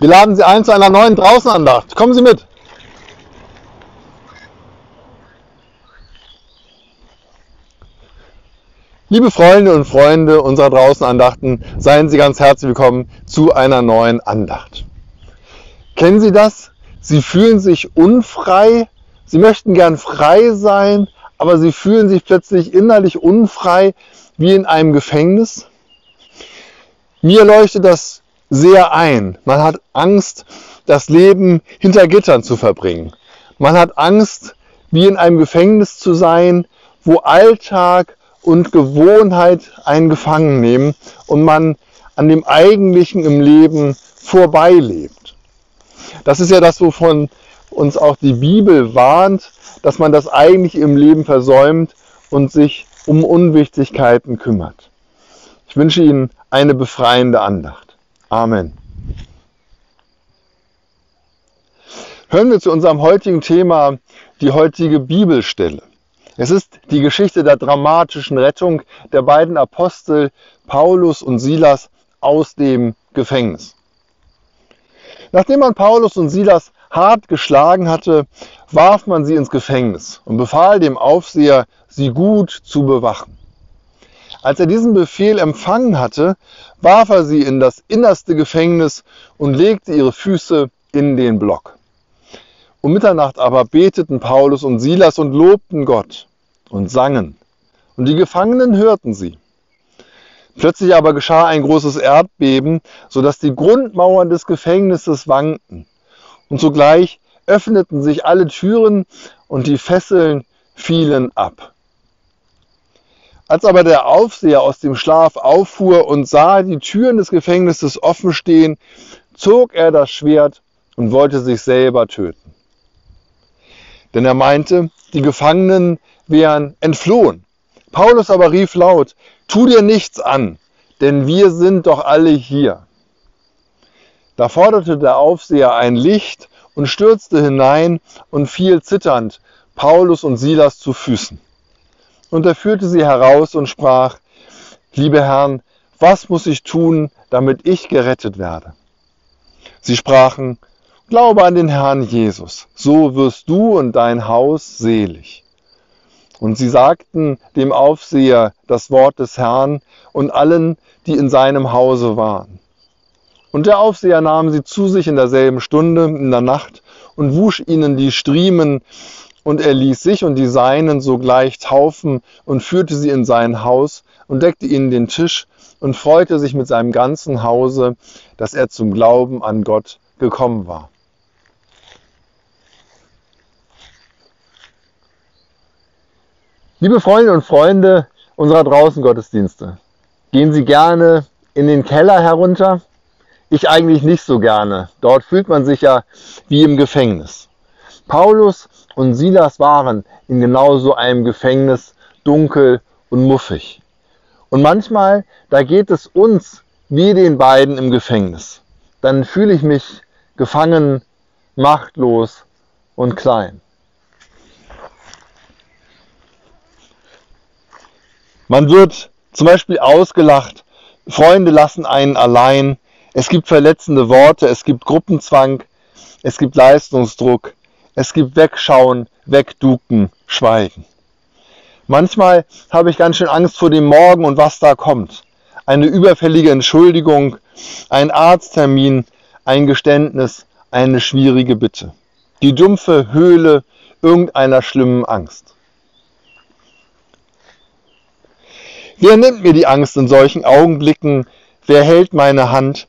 Wir laden Sie ein zu einer neuen Draußenandacht. Kommen Sie mit. Liebe Freunde und Freunde unserer Draußenandachten, seien Sie ganz herzlich willkommen zu einer neuen Andacht. Kennen Sie das? Sie fühlen sich unfrei, Sie möchten gern frei sein, aber Sie fühlen sich plötzlich innerlich unfrei wie in einem Gefängnis. Mir leuchtet das sehr ein. Man hat Angst, das Leben hinter Gittern zu verbringen. Man hat Angst, wie in einem Gefängnis zu sein, wo Alltag und Gewohnheit einen gefangen nehmen und man an dem Eigentlichen im Leben vorbeilebt. Das ist ja das, wovon uns auch die Bibel warnt, dass man das eigentlich im Leben versäumt und sich um Unwichtigkeiten kümmert. Ich wünsche Ihnen eine befreiende Andacht. Amen. Hören wir zu unserem heutigen Thema die heutige Bibelstelle. Es ist die Geschichte der dramatischen Rettung der beiden Apostel Paulus und Silas aus dem Gefängnis. Nachdem man Paulus und Silas hart geschlagen hatte, warf man sie ins Gefängnis und befahl dem Aufseher, sie gut zu bewachen. Als er diesen Befehl empfangen hatte, warf er sie in das innerste Gefängnis und legte ihre Füße in den Block. Um Mitternacht aber beteten Paulus und Silas und lobten Gott und sangen. Und die Gefangenen hörten sie. Plötzlich aber geschah ein großes Erdbeben, so dass die Grundmauern des Gefängnisses wankten. Und sogleich öffneten sich alle Türen und die Fesseln fielen ab. Als aber der Aufseher aus dem Schlaf auffuhr und sah die Türen des Gefängnisses offen stehen, zog er das Schwert und wollte sich selber töten. Denn er meinte, die Gefangenen wären entflohen. Paulus aber rief laut, tu dir nichts an, denn wir sind doch alle hier. Da forderte der Aufseher ein Licht und stürzte hinein und fiel zitternd Paulus und Silas zu Füßen. Und er führte sie heraus und sprach, liebe Herrn, was muss ich tun, damit ich gerettet werde? Sie sprachen, glaube an den Herrn Jesus, so wirst du und dein Haus selig. Und sie sagten dem Aufseher das Wort des Herrn und allen, die in seinem Hause waren. Und der Aufseher nahm sie zu sich in derselben Stunde, in der Nacht, und wusch ihnen die Striemen, und er ließ sich und die Seinen sogleich taufen und führte sie in sein Haus und deckte ihnen den Tisch und freute sich mit seinem ganzen Hause, dass er zum Glauben an Gott gekommen war. Liebe Freunde und Freunde unserer Draußengottesdienste, gehen Sie gerne in den Keller herunter? Ich eigentlich nicht so gerne. Dort fühlt man sich ja wie im Gefängnis. Paulus und Silas waren in genau so einem Gefängnis dunkel und muffig. Und manchmal, da geht es uns wie den beiden im Gefängnis. Dann fühle ich mich gefangen, machtlos und klein. Man wird zum Beispiel ausgelacht, Freunde lassen einen allein, es gibt verletzende Worte, es gibt Gruppenzwang, es gibt Leistungsdruck, es gibt Wegschauen, Wegduken, Schweigen. Manchmal habe ich ganz schön Angst vor dem Morgen und was da kommt. Eine überfällige Entschuldigung, ein Arzttermin, ein Geständnis, eine schwierige Bitte. Die dumpfe Höhle irgendeiner schlimmen Angst. Wer nimmt mir die Angst in solchen Augenblicken? Wer hält meine Hand?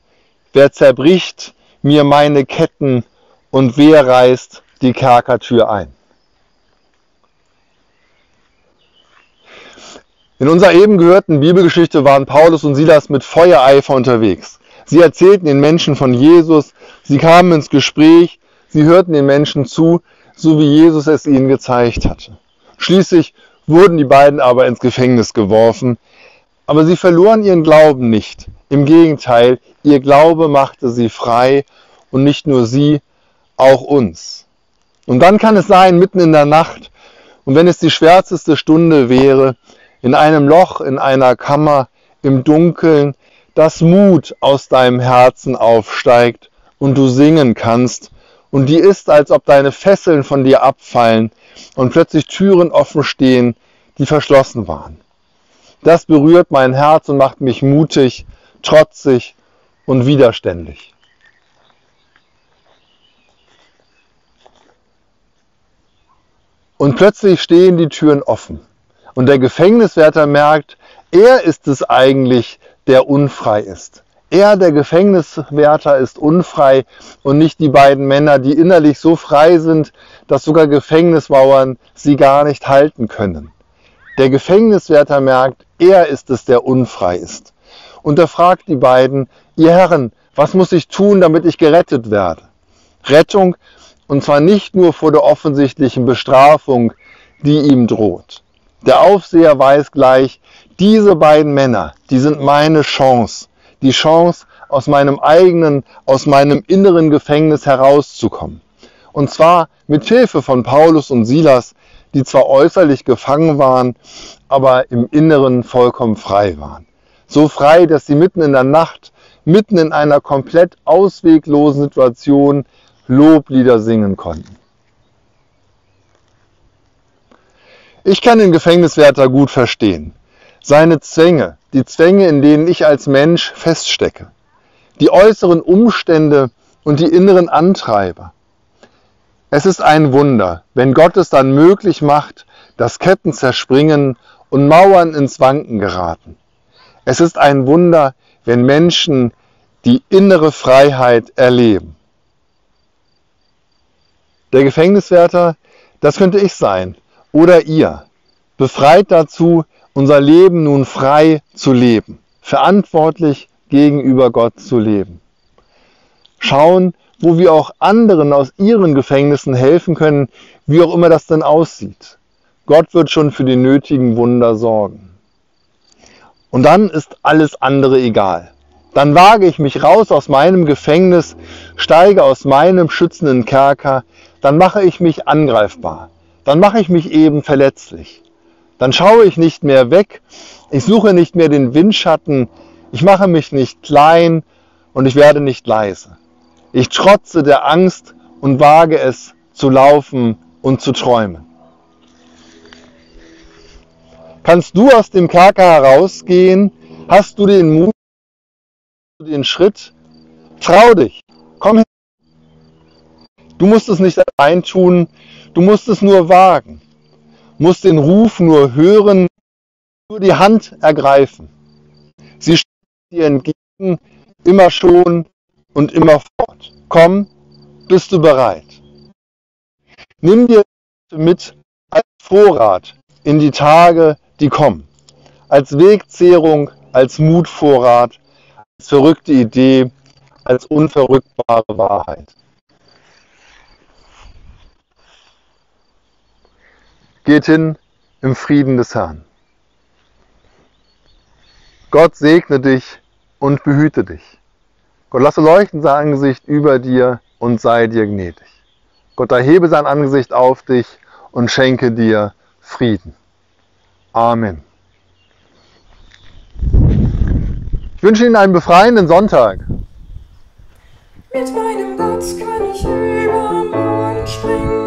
Wer zerbricht mir meine Ketten? Und wer reißt die Kerkertür ein? In unserer eben gehörten Bibelgeschichte waren Paulus und Silas mit Feuereifer unterwegs. Sie erzählten den Menschen von Jesus, sie kamen ins Gespräch, sie hörten den Menschen zu, so wie Jesus es ihnen gezeigt hatte. Schließlich wurden die beiden aber ins Gefängnis geworfen. Aber sie verloren ihren Glauben nicht. Im Gegenteil, ihr Glaube machte sie frei und nicht nur sie, auch uns. Und dann kann es sein, mitten in der Nacht, und wenn es die schwärzeste Stunde wäre, in einem Loch, in einer Kammer, im Dunkeln, dass Mut aus deinem Herzen aufsteigt und du singen kannst und die ist, als ob deine Fesseln von dir abfallen und plötzlich Türen offen stehen, die verschlossen waren. Das berührt mein Herz und macht mich mutig, trotzig und widerständig. Und plötzlich stehen die Türen offen. Und der Gefängniswärter merkt, er ist es eigentlich, der unfrei ist. Er, der Gefängniswärter, ist unfrei und nicht die beiden Männer, die innerlich so frei sind, dass sogar Gefängnismauern sie gar nicht halten können. Der Gefängniswärter merkt, er ist es, der unfrei ist. Und er fragt die beiden, ihr Herren, was muss ich tun, damit ich gerettet werde? Rettung und zwar nicht nur vor der offensichtlichen Bestrafung, die ihm droht. Der Aufseher weiß gleich, diese beiden Männer, die sind meine Chance. Die Chance, aus meinem eigenen, aus meinem inneren Gefängnis herauszukommen. Und zwar mit Hilfe von Paulus und Silas, die zwar äußerlich gefangen waren, aber im Inneren vollkommen frei waren. So frei, dass sie mitten in der Nacht, mitten in einer komplett ausweglosen Situation Loblieder singen konnten. Ich kann den Gefängniswärter gut verstehen. Seine Zwänge, die Zwänge, in denen ich als Mensch feststecke, die äußeren Umstände und die inneren Antreiber. Es ist ein Wunder, wenn Gott es dann möglich macht, dass Ketten zerspringen und Mauern ins Wanken geraten. Es ist ein Wunder, wenn Menschen die innere Freiheit erleben. Der Gefängniswärter, das könnte ich sein oder ihr, befreit dazu, unser Leben nun frei zu leben, verantwortlich gegenüber Gott zu leben. Schauen, wo wir auch anderen aus ihren Gefängnissen helfen können, wie auch immer das denn aussieht. Gott wird schon für die nötigen Wunder sorgen. Und dann ist alles andere egal. Dann wage ich mich raus aus meinem Gefängnis, steige aus meinem schützenden Kerker, dann mache ich mich angreifbar, dann mache ich mich eben verletzlich. Dann schaue ich nicht mehr weg, ich suche nicht mehr den Windschatten, ich mache mich nicht klein und ich werde nicht leise. Ich trotze der Angst und wage es zu laufen und zu träumen. Kannst du aus dem Kerker herausgehen? Hast du den Mut, den Schritt? Trau dich. Komm hin. Du musst es nicht allein tun, du musst es nur wagen. Musst den Ruf nur hören, nur die Hand ergreifen. Sie steht dir entgegen, immer schon und immer fort. Komm, bist du bereit? Nimm dir mit als Vorrat in die Tage, die kommen. Als Wegzehrung, als Mutvorrat, als verrückte Idee, als unverrückbare Wahrheit. Geht hin im Frieden des Herrn. Gott segne dich und behüte dich. Gott lasse leuchten sein Angesicht über dir und sei dir gnädig. Gott erhebe sein Angesicht auf dich und schenke dir Frieden. Amen. Ich wünsche Ihnen einen befreienden Sonntag. Mit meinem Gott kann ich über Mauern springen,